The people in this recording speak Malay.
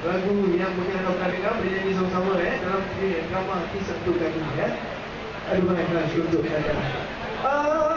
lagu yang menyandungkan kita bernyanyi sama-sama eh dalam film yang kamu hati satu kali ya. Aduh, nak syukur kata. Ah,